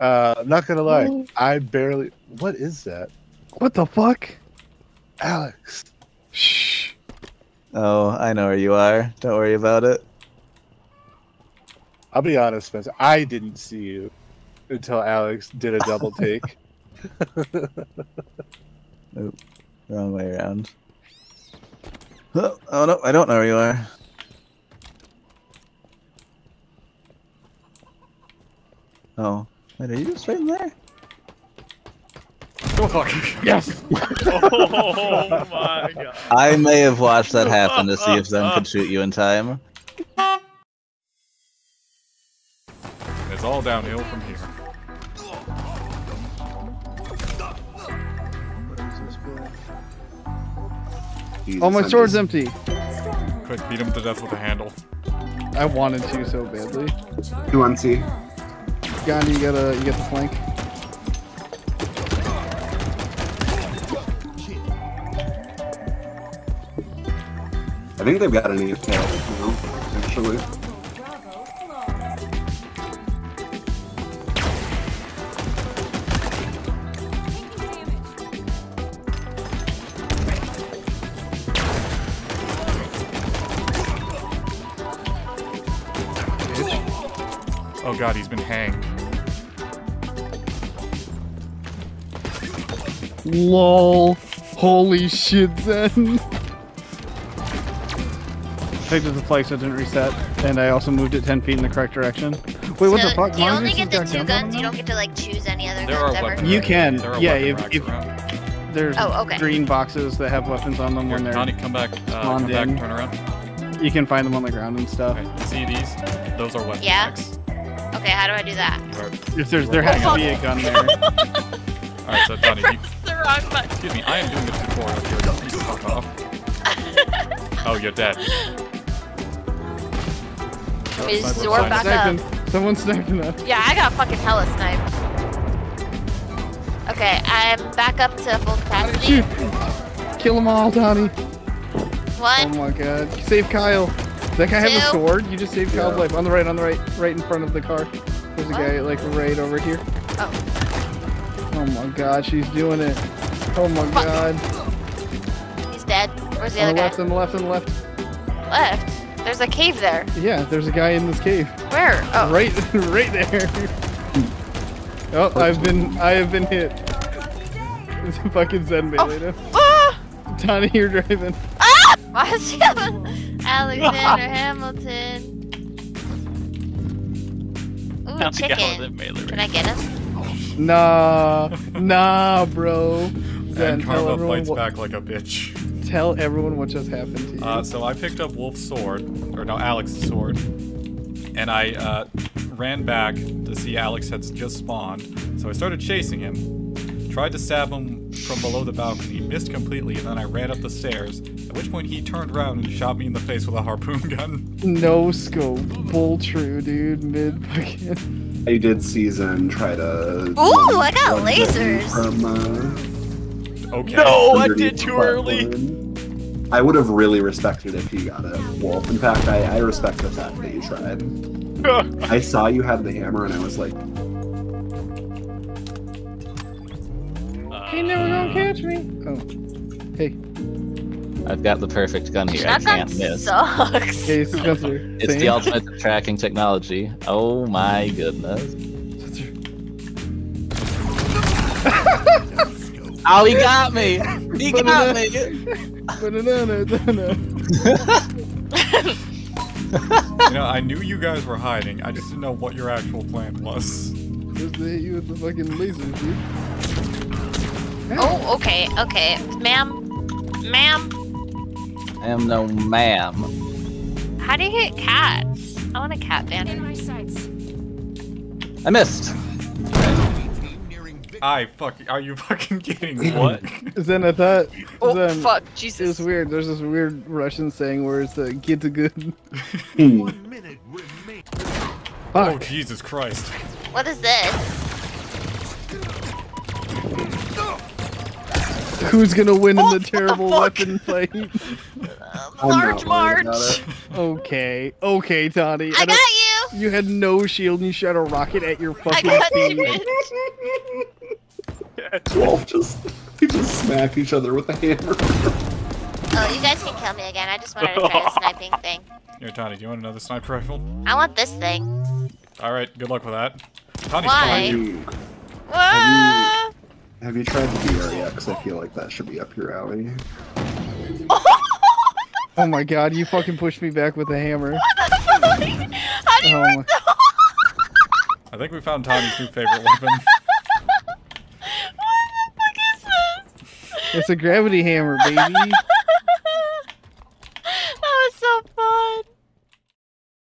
Uh, I'm not gonna lie, I barely. What is that, What the fuck? Alex? Shh. Oh, I know where you are. Don't worry about it. I'll be honest, Spencer. I didn't see you until Alex did a double take. Wrong way around. Oh, oh no, I don't know where you are. Oh, wait, are you just right in there? Oh fuck. Yes. oh my god. I may have watched that happen to see if Zen could shoot you in time. It's all downhill from here. Oh, my sword's empty. Quick, beat him to death with a handle. I wanted to so badly. Two on C. Gandhi, you gotta, you get the flank. I think they've got an AFK now, actually. Oh god, he's been hanged. LOL. Holy shit, Zen. Picked up the flag so it didn't reset, and I also moved it 10 feet in the correct direction. Wait, what the fuck? Do you Mongoose only get the two guns guns? You don't get to like choose any other There guns are ever? weapons. You can, There yeah, if- if- There's Oh, okay. green boxes that have weapons on them Here, when they're. Connie, come back. Uh, come back. in. Turn around. You can find them on the ground and stuff. Okay. See these? Those are weapon Yeah. racks. Okay, how do I do that? If there's, there has to be a gun there. Alright, so Donnie, you, the wrong button. excuse me, I am doing a tutorial here. Please fuck off. oh, you're dead. Oh, Is Zor back us. up? Sniping. Someone's sniping us. Yeah, I got a fucking hella sniped. Okay, I'm back up to full capacity. Kill them all, Donnie. Oh One, my god. Save Kyle. Does that guy have a sword? You just saved Kyle's Yeah. life. On the right, on the right. Right in front of the car. There's a What? guy, like, right over here. Oh. Oh my god, she's doing it. Oh my Fuck. god. he's dead. Where's the other the left, guy? on the left, on the left. Left. There's a cave there. Yeah, there's a guy in this cave. Where? Oh. Right, right there. Oh, I've been, I have been hit. It's a fucking Zen melee now. Ah! Donnie, you're driving. Ah! Alexander Hamilton. Ooh, Now chicken. Can I get him? Nah, nah, bro. Zen, And Karma fights back like a bitch. tell everyone what just happened to you. Uh, so I picked up Wolf's sword, or no, Alex's sword, and I uh, ran back to see Alex had just spawned. So I started chasing him, tried to stab him from below the balcony, missed completely, and then I ran up the stairs. At which point he turned around and shot me in the face with a harpoon gun. no scope. Bull true, dude. Mid fucking. I did season try to. Ooh, I got lasers. From, uh, Okay. No, I did too early. platform. I would have really respected if he got it, Wolf. In fact, I, I respect the fact that you tried. I saw you had the hammer, and I was like, He never gonna catch me. Oh. Hey, I've got the perfect gun here. I That gun can't miss. sucks. hey, Spencer. It's Same. the ultimate tracking technology. Oh my goodness. Oh, he got me! He got me! Banana, banana. You know, I knew you guys were hiding. I just didn't know what your actual plan was. Just to hit you with the fucking laser, dude. Oh, okay, okay. Ma'am, ma'am, I am no ma'am. how do you hit cats? I want a cat banner. I missed. I fuck. Are you fucking kidding? me? What? Zen, I thought. Oh, Zen, fuck, It's Jesus. weird. There's this weird Russian saying where it's a get a good. hmm. oh Fuck. Jesus Christ! What is this? Who's gonna win in Oh, the the terrible fuck? weapon fight? I'm Large not worried about March. okay, okay, Toddy. I don't- got you. You had no shield and you shot a rocket at your I fucking got feet. you. Wolf just we just smack each other with a hammer. Oh, you guys can kill me again. I just wanted to try the sniping thing. Here, Tani, do you want another sniper rifle? I want this thing. All right, good luck with that. Tani's Why? trying Have you, Whoa! have you tried the DREX? I feel like that should be up your alley. Oh Oh my god, you fucking pushed me back with a hammer. How do you Oh work my- the I think we found Tani's new favorite weapon. What the fuck is this? It's a gravity hammer, baby.